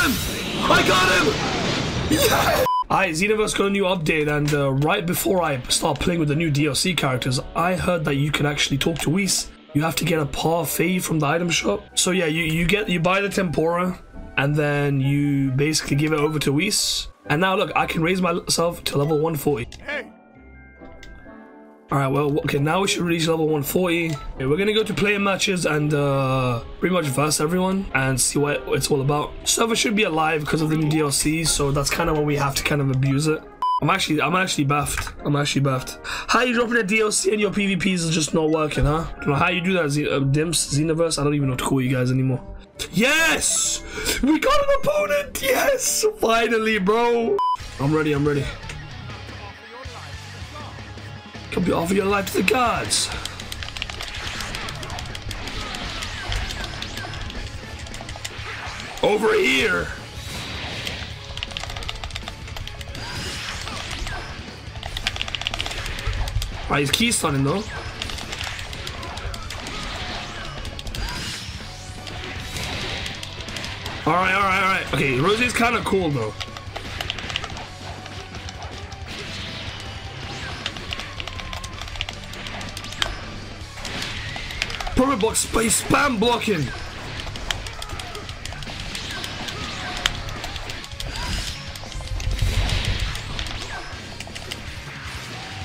got him! I got him! Yeah! Alright, Xenoverse got a new update, and uh, right before I start playing with the new DLC characters, I heard that you can actually talk to Whis. You have to get a parfait from the item shop. So yeah, you, you get you buy the tempura, and then you basically give it over to Whis. And now look, I can raise myself to level 140. Hey. Alright, well, okay, now we should reach level 140. Okay, we're gonna go to player matches and uh, pretty much verse everyone and see what it's all about. Server should be alive because of the new DLC, so that's kind of when we have to kind of abuse it. I'm actually, I'm actually buffed. I'm actually buffed. How you dropping a DLC and your PvPs is just not working, huh? I don't know how you do that, Z uh, Dimps, Xenoverse. I don't even know what to call you guys anymore. Yes! We got an opponent! Yes! Finally, bro! I'm ready, I'm ready. Can be offer your life to the gods. Over here. Ah, right, he's key stunning though. Alright, alright, alright. Okay, Rosie's kind of cool though. Perma block space spam blocking.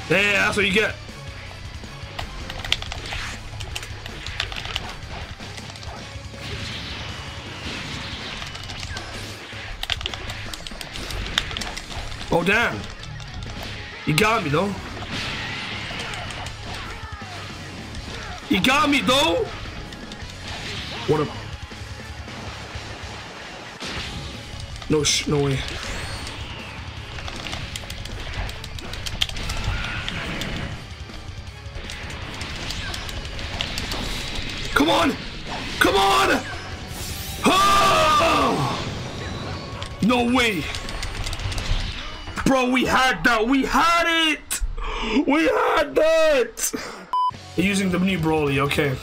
Yeah, that's what you get. Oh, damn. You got me, though. He got me though. What a. No sh. No way. Come on! Come on! Oh! No way! Bro, we had that! We had it! We had that! Using the new Broly, okay.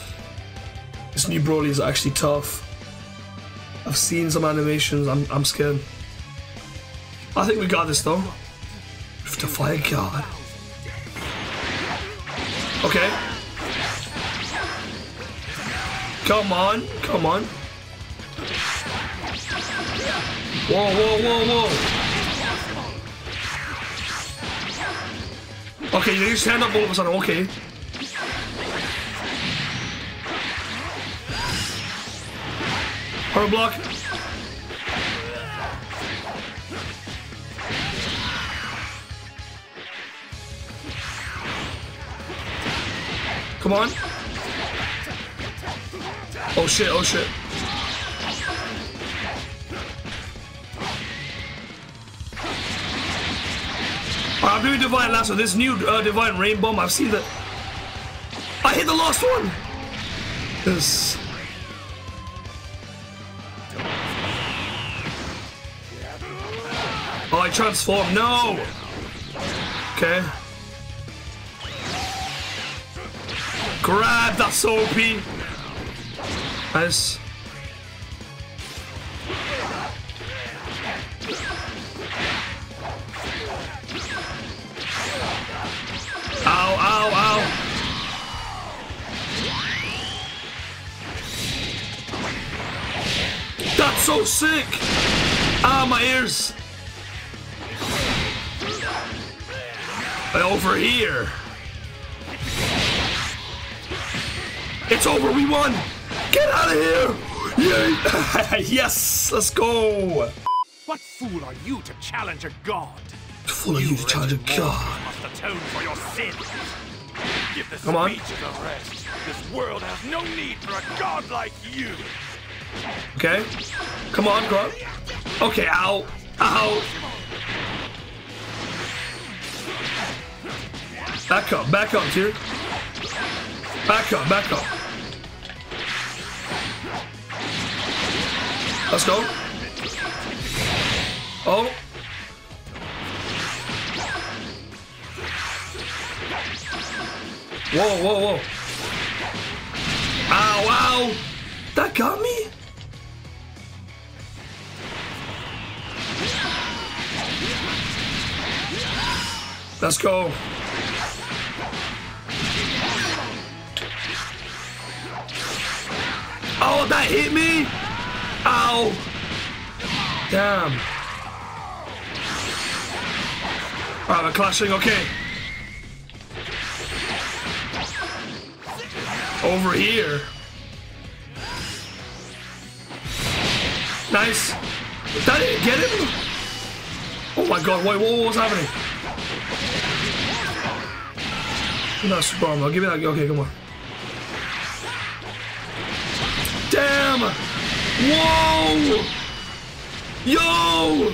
This new Broly is actually tough. I've seen some animations, I'm, I'm scared. I think we got this though. With the fire god. Okay. Come on, come on. Whoa, whoa, whoa, whoa. Okay, you stand up all of a sudden, okay. Power block. Come on. Oh shit, oh shit. I'm doing Divine Lasso. This new uh, Divine Rain Bomb, I've seen that. I hit the last one! This. Transform. No! Okay. Grab that soapy. Nice. Ow, ow, ow. That's so sick! Ah, my ears! Over here. It's over. We won. Get out of here. Yeah. yes. Let's go. What fool are you to challenge a god? Fool are you, you to challenge a god? Must atone for your sins. Give the Come on. a rest. This world has no need for a god like you. Okay. Come on, Grub. Okay, ow. Ow. Back up, back up, dude. Back up, back up. Let's go. Oh. Whoa, whoa, whoa. Ow, ow. That got me? Let's go. Oh, that hit me! Ow! Damn. Alright, we're clashing, okay. Over here. Nice. That didn't get him? Oh my god, wait, what was happening? No, super armor. Give me that. Okay, come on. Damn! Whoa! Yo!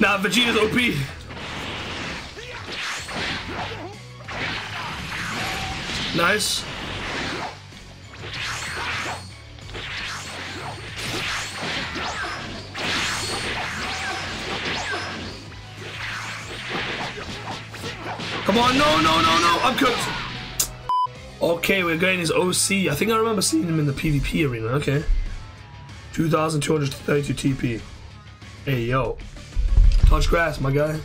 Nah, Vegeta's OP. Nice. Come on, no, no, no, no, I'm cooked. Okay, we're getting his OC. I think I remember seeing him in the PvP arena. Okay. 2,232 TP. Hey, yo. Touch grass, my guy.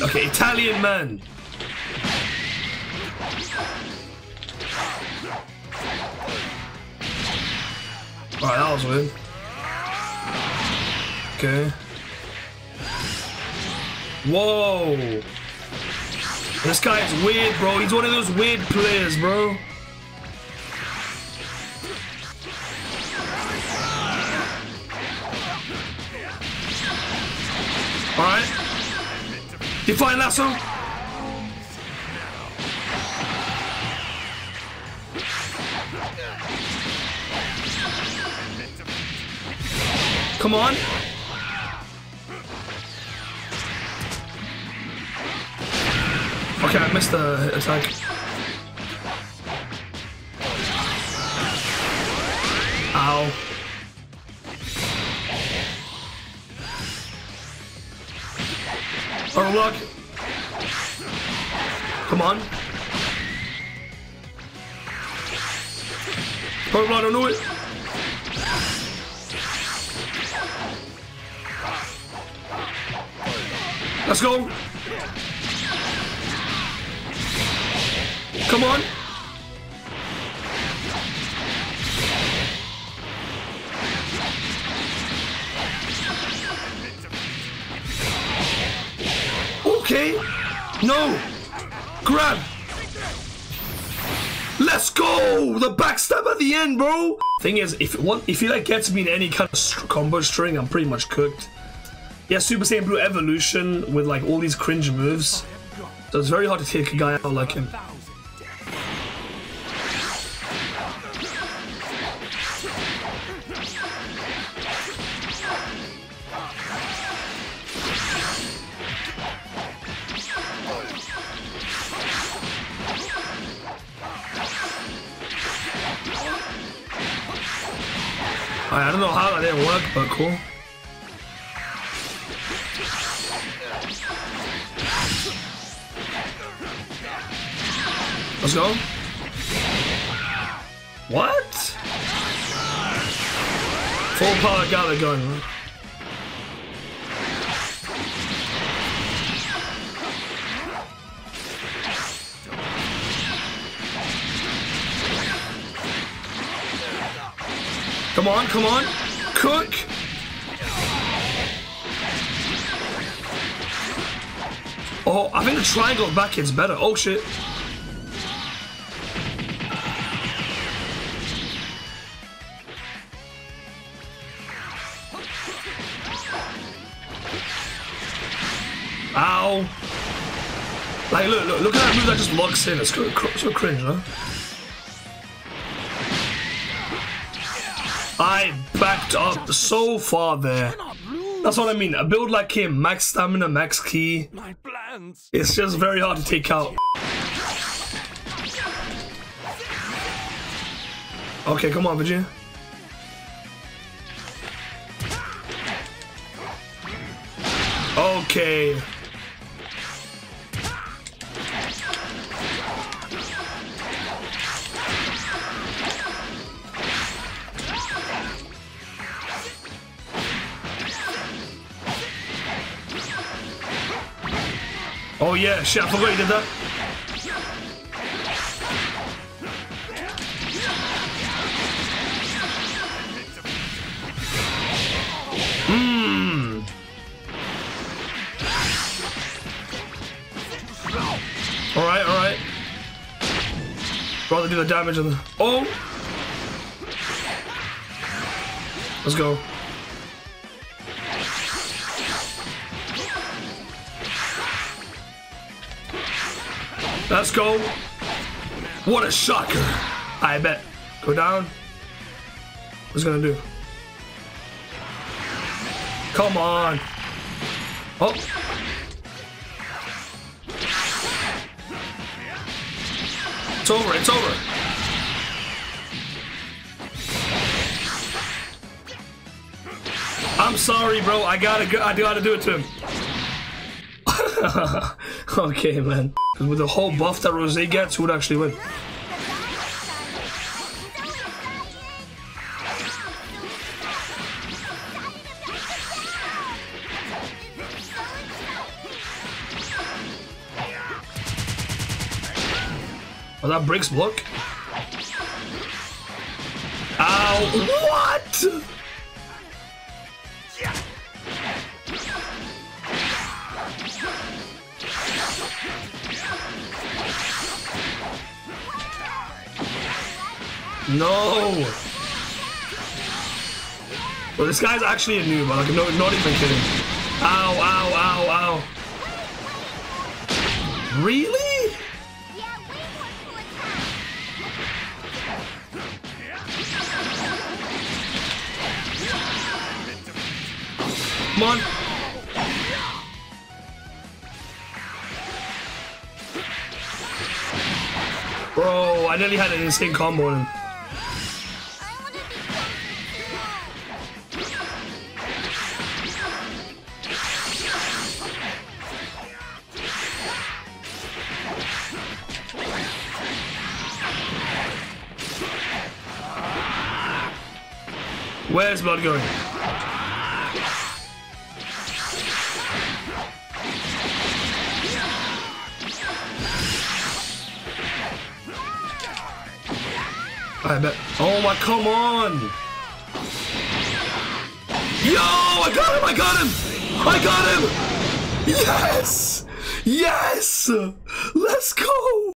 Okay, Italian man. Alright, that was weird. Okay. Whoa! This guy is weird, bro. He's one of those weird players, bro. Alright. Divine lasso. Come on. Okay, I missed the attack. Ow. Oh, look. Come on. Oh, Purple, I don't know it. Let's go. Come on. Okay. No. Grab. Let's go! The backstab at the end, bro! Thing is, if one, if he like gets me in any kind of combo string, I'm pretty much cooked. Yeah, Super Saiyan Blue Evolution with like all these cringe moves. So it's very hard to take a guy out like him. I don't know how that didn't work, but cool. Let's go. What? Full power Galick Gun. Come on, come on. Cook. Oh, I think the triangle back is better. Oh shit. Ow. Like, look, look, look at that move that just locks in. It's so, cringe, huh? Backed up so far there. That's what I mean. A build like him, max stamina, max ki. It's just very hard to take out. Okay, come on, Vegeta. Okay. Oh yeah, shit, I forgot you did that. Mmm. Alright, alright. Rather do the damage on the. Oh! Let's go. Let's go. What a shocker. I bet. Go down. What's gonna do? Come on. Oh. It's over. It's over. I'm sorry, bro. I gotta go. I gotta do it to him. okay, man. With the whole buff that Rose gets, would actually win? Oh, that breaks block. Ow! What? No! Well, this guy's actually a noob. Like, no, not even kidding. Ow, ow, ow, ow. Really? Come on. Bro, I nearly had an insane combo on him. Where's blood going? I bet. Oh my, come on! Yo, I got him! I got him! I got him! Yes! Yes! Let's go!